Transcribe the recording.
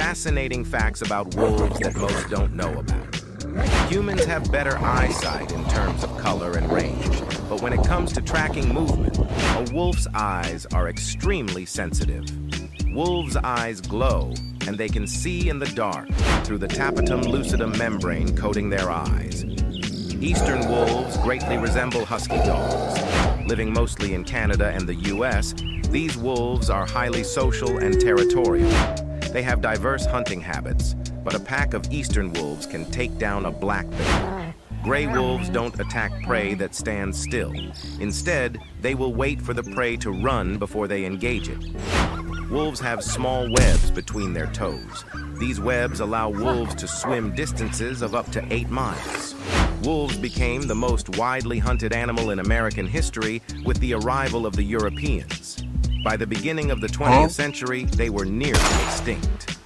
fascinating facts about wolves that most don't know about. Humans have better eyesight in terms of color and range, but when it comes to tracking movement, a wolf's eyes are extremely sensitive. Wolves' eyes glow, and they can see in the dark through the tapetum lucidum membrane coating their eyes. Eastern wolves greatly resemble husky dogs. Living mostly in Canada and the US, these wolves are highly social and territorial. They have diverse hunting habits, but a pack of eastern wolves can take down a black bear. Gray wolves don't attack prey that stands still. Instead, they will wait for the prey to run before they engage it. Wolves have small webs between their toes. These webs allow wolves to swim distances of up to eight miles. Wolves became the most widely hunted animal in American history with the arrival of the Europeans. By the beginning of the 20th century, they were nearly extinct.